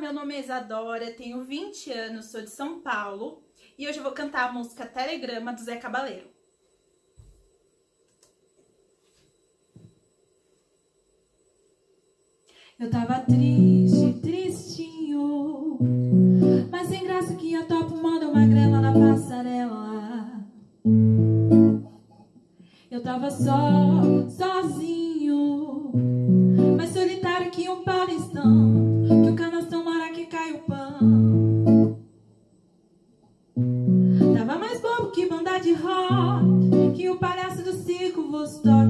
Meu nome é Isadora, tenho 20 anos, sou de São Paulo e hoje eu vou cantar a música Telegrama do Zé Cabaleiro. Eu tava triste, tristinho, mas sem graça que a topo manda uma grela na passarela. Eu tava só, Start.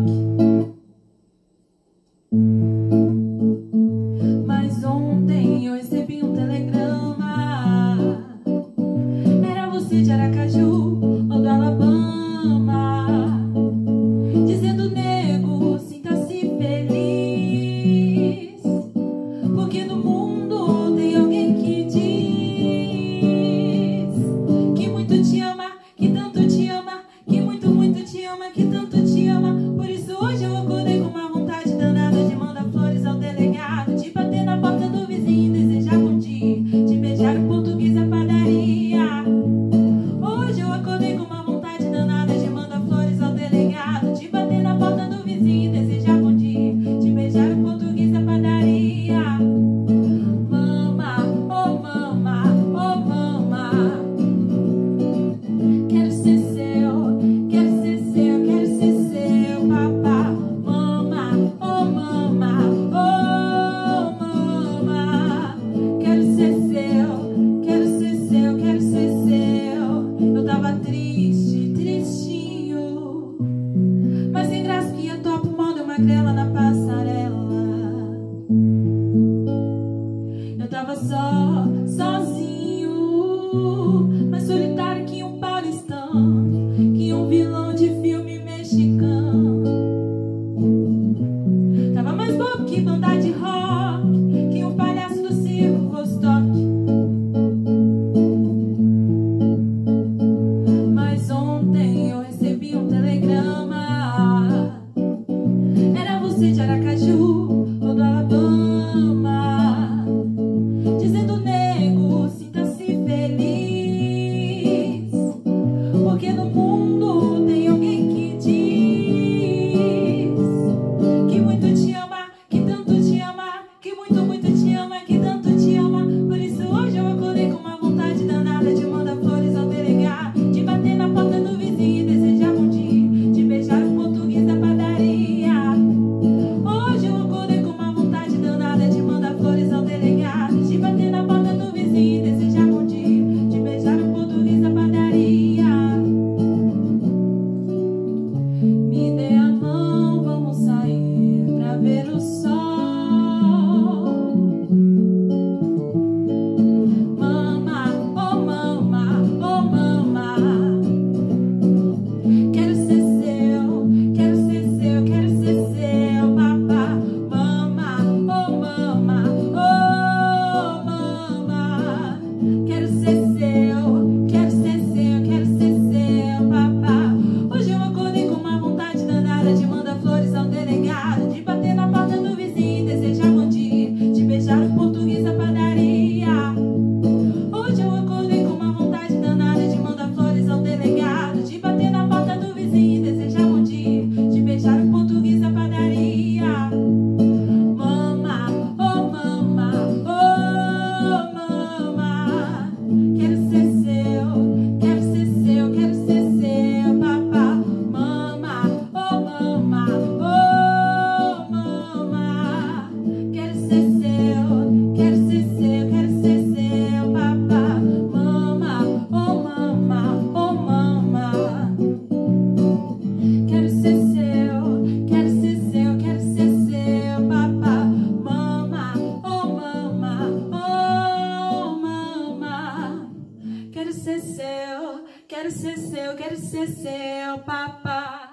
Quero ser seu, quero ser seu, papai.